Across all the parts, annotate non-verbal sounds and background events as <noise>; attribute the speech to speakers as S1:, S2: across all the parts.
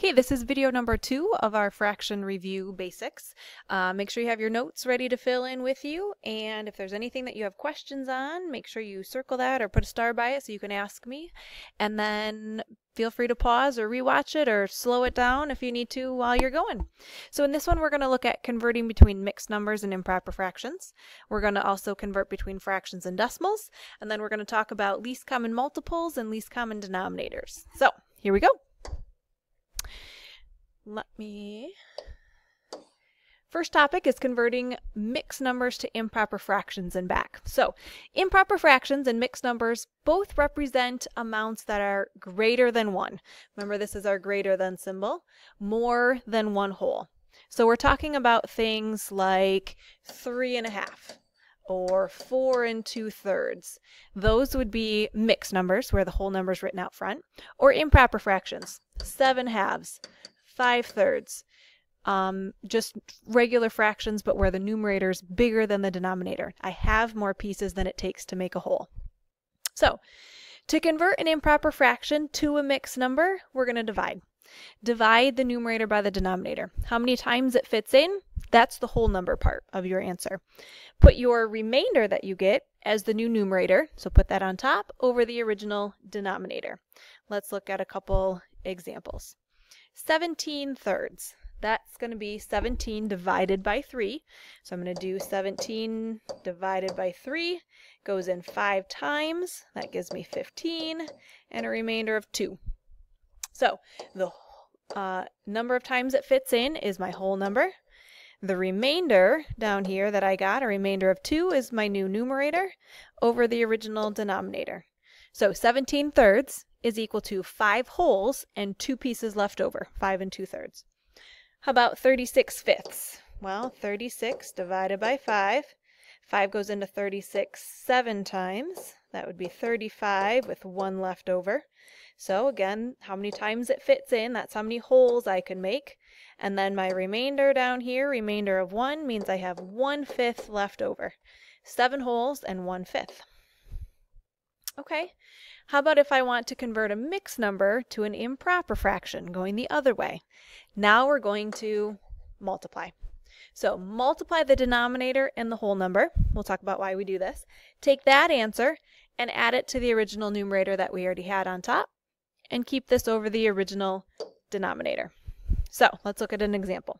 S1: Okay, this is video number two of our fraction review basics. Uh, make sure you have your notes ready to fill in with you, and if there's anything that you have questions on, make sure you circle that or put a star by it so you can ask me. And then feel free to pause or rewatch it or slow it down if you need to while you're going. So in this one, we're going to look at converting between mixed numbers and improper fractions. We're going to also convert between fractions and decimals, and then we're going to talk about least common multiples and least common denominators. So here we go. Let me... First topic is converting mixed numbers to improper fractions and back. So improper fractions and mixed numbers both represent amounts that are greater than 1. Remember this is our greater than symbol. More than one whole. So we're talking about things like 3 and a half or 4 and 2 thirds. Those would be mixed numbers where the whole number is written out front or improper fractions. 7 halves, 5 thirds. Um, just regular fractions, but where the numerator is bigger than the denominator. I have more pieces than it takes to make a whole. So, to convert an improper fraction to a mixed number, we're going to divide. Divide the numerator by the denominator. How many times it fits in? That's the whole number part of your answer. Put your remainder that you get as the new numerator, so put that on top, over the original denominator. Let's look at a couple examples. 17 thirds. That's going to be 17 divided by 3. So I'm going to do 17 divided by 3. Goes in 5 times. That gives me 15. And a remainder of 2. So the uh, number of times it fits in is my whole number. The remainder down here that I got, a remainder of 2, is my new numerator over the original denominator. So 17 thirds is equal to 5 wholes and 2 pieces left over, 5 and 2 thirds. How about 36 fifths? Well, 36 divided by 5. 5 goes into 36 seven times. That would be 35 with 1 left over. So again, how many times it fits in, that's how many wholes I can make. And then my remainder down here, remainder of 1, means I have 1 fifth left over. 7 wholes and 1 fifth. Okay, how about if I want to convert a mixed number to an improper fraction, going the other way? Now we're going to multiply. So multiply the denominator and the whole number. We'll talk about why we do this. Take that answer and add it to the original numerator that we already had on top and keep this over the original denominator. So let's look at an example.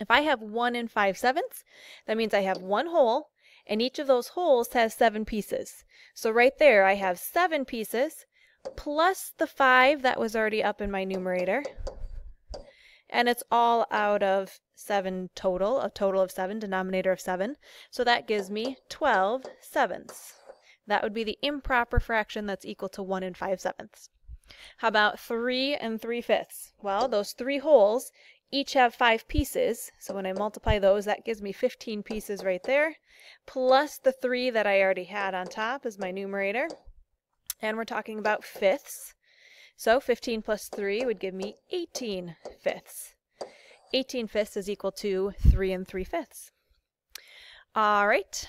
S1: If I have 1 and 5 sevenths, that means I have one whole and each of those wholes has seven pieces. So right there I have seven pieces plus the five that was already up in my numerator. And it's all out of seven total, a total of seven, denominator of seven. So that gives me 12 sevenths. That would be the improper fraction that's equal to 1 and 5 sevenths. How about 3 and 3 fifths? Well, those three wholes each have five pieces. So when I multiply those, that gives me 15 pieces right there, plus the three that I already had on top is my numerator. And we're talking about fifths. So 15 plus 3 would give me 18 fifths. 18 fifths is equal to 3 and 3 fifths. All right.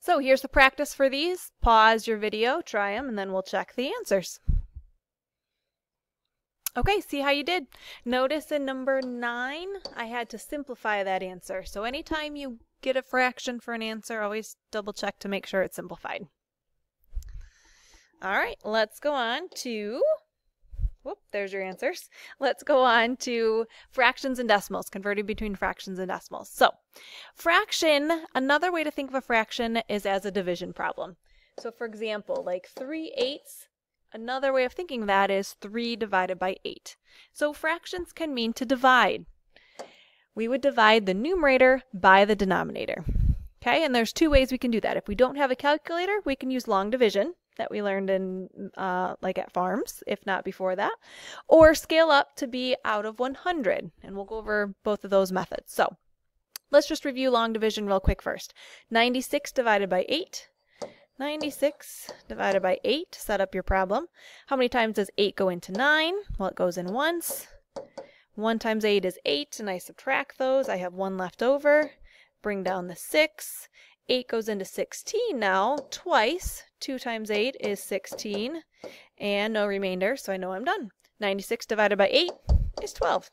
S1: So here's the practice for these. Pause your video, try them, and then we'll check the answers. Okay, see how you did. Notice in number nine, I had to simplify that answer. So anytime you get a fraction for an answer, always double check to make sure it's simplified. All right, let's go on to, whoop, there's your answers. Let's go on to fractions and decimals, converting between fractions and decimals. So fraction, another way to think of a fraction is as a division problem. So for example, like 3 eighths Another way of thinking that is 3 divided by 8. So fractions can mean to divide. We would divide the numerator by the denominator. Okay, and there's two ways we can do that. If we don't have a calculator, we can use long division that we learned in uh, like at farms, if not before that, or scale up to be out of 100. And we'll go over both of those methods. So let's just review long division real quick first. 96 divided by 8 96 divided by 8, set up your problem. How many times does 8 go into 9? Well, it goes in once. 1 times 8 is 8, and I subtract those. I have 1 left over. Bring down the 6. 8 goes into 16 now, twice. 2 times 8 is 16, and no remainder, so I know I'm done. 96 divided by 8 is 12.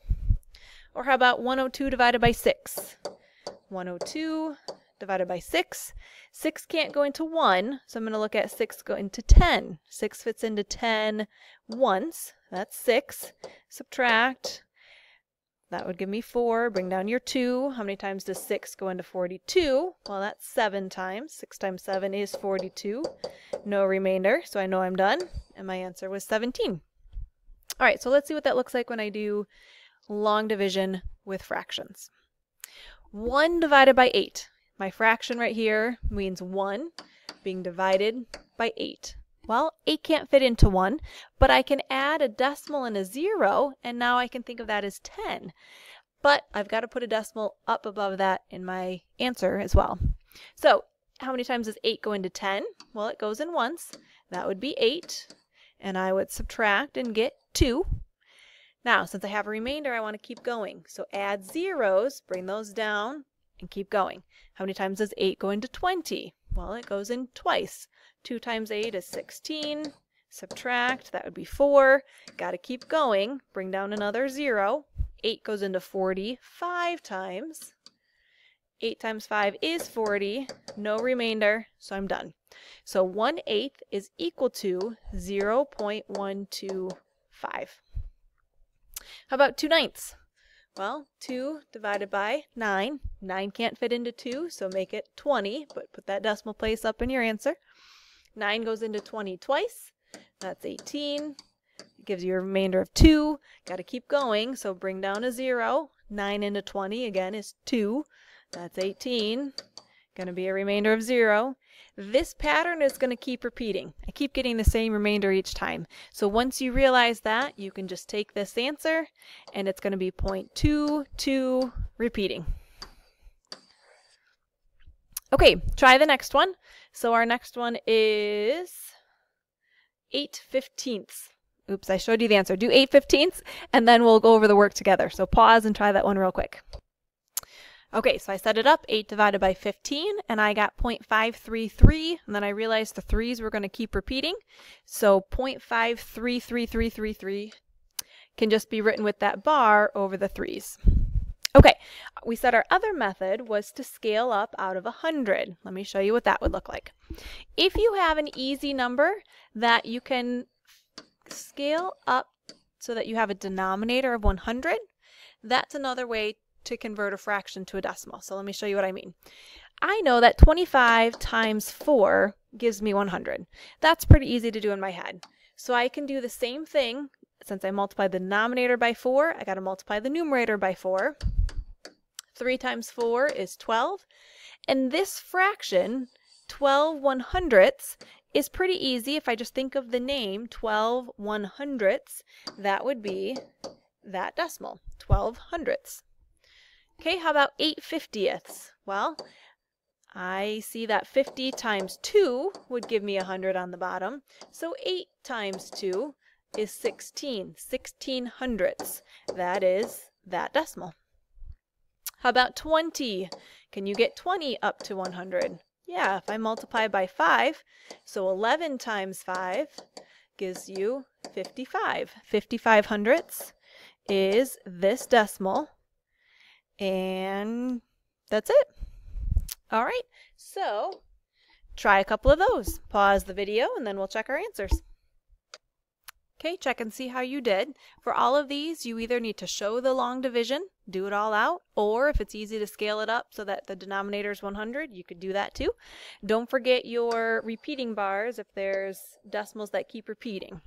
S1: Or how about 102 divided by 6? 102 divided by 6. 6 can't go into 1, so I'm going to look at 6 go into 10. 6 fits into 10 once. That's 6. Subtract. That would give me 4. Bring down your 2. How many times does 6 go into 42? Well, that's 7 times. 6 times 7 is 42. No remainder, so I know I'm done. And my answer was 17. All right, so let's see what that looks like when I do long division with fractions. 1 divided by 8. My fraction right here means 1 being divided by 8. Well, 8 can't fit into 1, but I can add a decimal and a 0, and now I can think of that as 10. But I've got to put a decimal up above that in my answer as well. So how many times does 8 go into 10? Well, it goes in once. That would be 8. And I would subtract and get 2. Now, since I have a remainder, I want to keep going. So add zeros, bring those down, and keep going. How many times does 8 go into 20? Well, it goes in twice. 2 times 8 is 16. Subtract, that would be 4. Got to keep going. Bring down another 0. 8 goes into 40 5 times. 8 times 5 is 40. No remainder, so I'm done. So 1 eighth is equal to 0 0.125. How about 2 ninths? Well, 2 divided by 9. 9 can't fit into 2, so make it 20, but put that decimal place up in your answer. 9 goes into 20 twice. That's 18. It gives you a remainder of 2. Got to keep going, so bring down a 0. 9 into 20, again, is 2. That's 18. Going to be a remainder of 0. This pattern is going to keep repeating. I keep getting the same remainder each time. So once you realize that, you can just take this answer and it's going to be 0.22 repeating. Okay, try the next one. So our next one is 8 fifteenths. Oops, I showed you the answer. Do 8 fifteenths and then we'll go over the work together. So pause and try that one real quick. Okay, so I set it up, 8 divided by 15, and I got 0.533, and then I realized the 3's were going to keep repeating. So 0.5333333 can just be written with that bar over the 3's. Okay, we said our other method was to scale up out of 100. Let me show you what that would look like. If you have an easy number that you can scale up so that you have a denominator of 100, that's another way to convert a fraction to a decimal. So let me show you what I mean. I know that 25 times 4 gives me 100. That's pretty easy to do in my head. So I can do the same thing. Since I multiply the denominator by 4, I got to multiply the numerator by 4. 3 times 4 is 12. And this fraction, 12 one hundredths, is pretty easy. If I just think of the name 12 one hundredths, that would be that decimal, 12 hundredths. Okay, how about 8 fiftieths? Well, I see that 50 times 2 would give me 100 on the bottom. So 8 times 2 is 16, 16 hundredths. That is that decimal. How about 20? Can you get 20 up to 100? Yeah, if I multiply by 5, so 11 times 5 gives you 55. 55 hundredths is this decimal. And that's it. All right, so try a couple of those. Pause the video and then we'll check our answers. Okay, check and see how you did. For all of these, you either need to show the long division, do it all out, or if it's easy to scale it up so that the denominator is 100, you could do that too. Don't forget your repeating bars if there's decimals that keep repeating.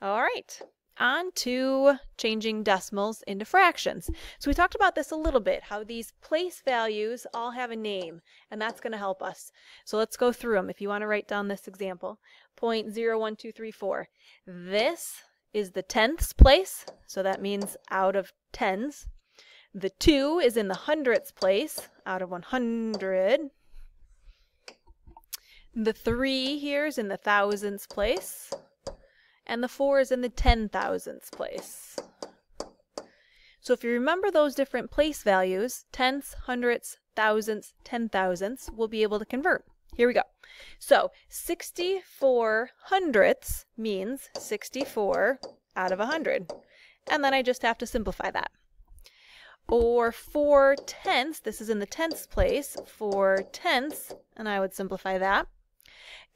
S1: All right, on to changing decimals into fractions. So we talked about this a little bit, how these place values all have a name, and that's going to help us. So let's go through them if you want to write down this example. 0.01234. This is the tenths place, so that means out of tens. The 2 is in the hundredths place, out of 100. The 3 here is in the thousandths place and the 4 is in the ten thousandths place. So if you remember those different place values, tenths, hundredths, thousandths, ten thousandths, we'll be able to convert. Here we go. So 64 hundredths means 64 out of 100. And then I just have to simplify that. Or 4 tenths, this is in the tenths place, 4 tenths, and I would simplify that.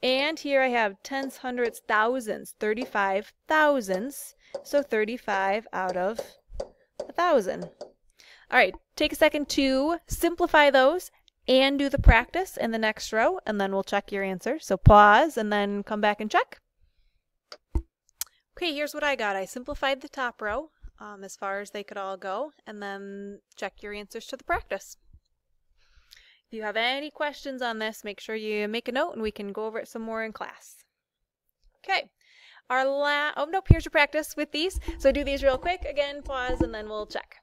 S1: And here I have tenths, hundredths, thousandths, 35 thousandths, so 35 out of a thousand. All right, take a second to simplify those and do the practice in the next row, and then we'll check your answer. So pause and then come back and check. Okay, here's what I got. I simplified the top row um, as far as they could all go, and then check your answers to the practice. If you have any questions on this, make sure you make a note and we can go over it some more in class. Okay, our la- oh nope, here's your practice with these. So do these real quick. Again, pause, and then we'll check.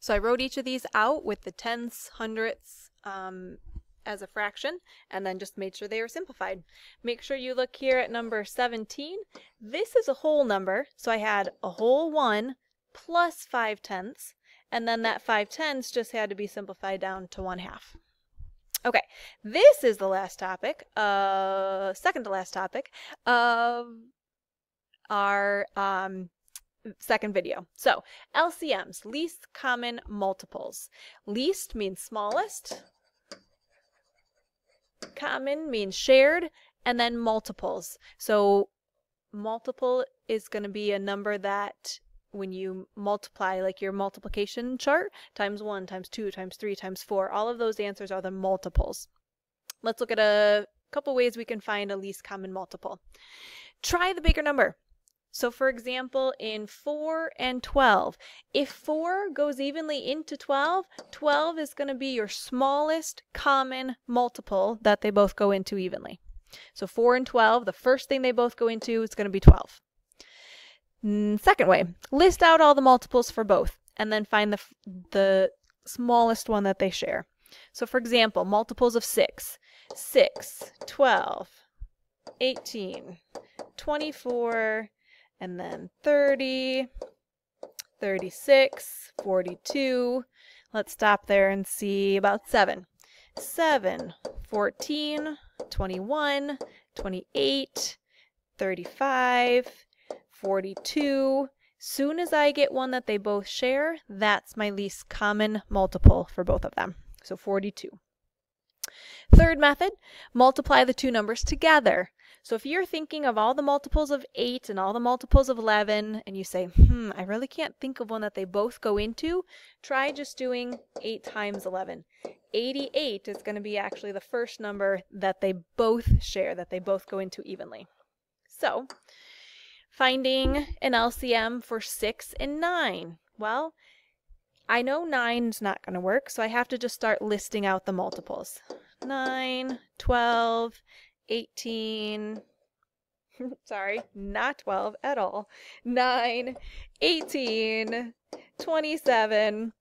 S1: So I wrote each of these out with the tenths, hundredths um, as a fraction, and then just made sure they were simplified. Make sure you look here at number 17. This is a whole number, so I had a whole 1 plus 5 tenths, and then that 5 tenths just had to be simplified down to 1 half. Okay, this is the last topic, uh, second to last topic of our um, second video. So LCMs, least common multiples. Least means smallest, common means shared, and then multiples. So multiple is going to be a number that when you multiply like your multiplication chart times 1 times 2 times 3 times 4 all of those answers are the multiples let's look at a couple ways we can find a least common multiple try the bigger number so for example, in 4 and 12, if 4 goes evenly into 12, 12 is going to be your smallest common multiple that they both go into evenly. So 4 and 12, the first thing they both go into is going to be 12. Mm, second way, list out all the multiples for both and then find the, the smallest one that they share. So for example, multiples of 6, 6, 12, 18, 24, and then 30, 36, 42. Let's stop there and see about 7. 7, 14, 21, 28, 35, 42. Soon as I get one that they both share, that's my least common multiple for both of them. So 42. Third method, multiply the two numbers together. So if you're thinking of all the multiples of 8 and all the multiples of 11, and you say, hmm, I really can't think of one that they both go into, try just doing 8 times 11. 88 is going to be actually the first number that they both share, that they both go into evenly. So, finding an LCM for 6 and 9. Well, I know 9's not going to work, so I have to just start listing out the multiples. 9, 12, 18, <laughs> sorry, not 12 at all, 9, 18, 27,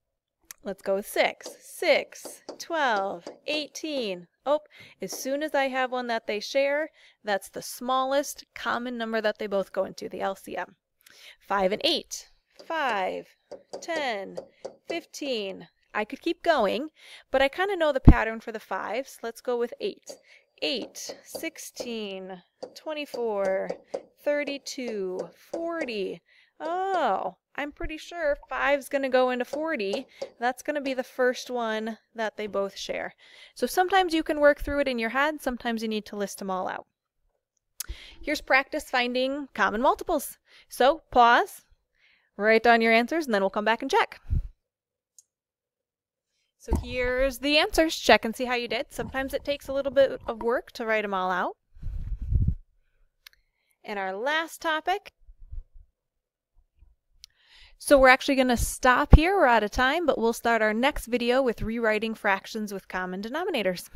S1: let's go with 6, 6, 12, 18. Oh, as soon as I have one that they share, that's the smallest common number that they both go into, the LCM. 5 and 8, 5, 10, 15. I could keep going, but I kind of know the pattern for the 5s. Let's go with 8. 8, 16, 24, 32, 40. Oh, I'm pretty sure five's going to go into 40. That's going to be the first one that they both share. So sometimes you can work through it in your head, sometimes you need to list them all out. Here's practice finding common multiples. So pause, write down your answers, and then we'll come back and check. So here's the answers. Check and see how you did. Sometimes it takes a little bit of work to write them all out. And our last topic. So we're actually going to stop here. We're out of time, but we'll start our next video with rewriting fractions with common denominators.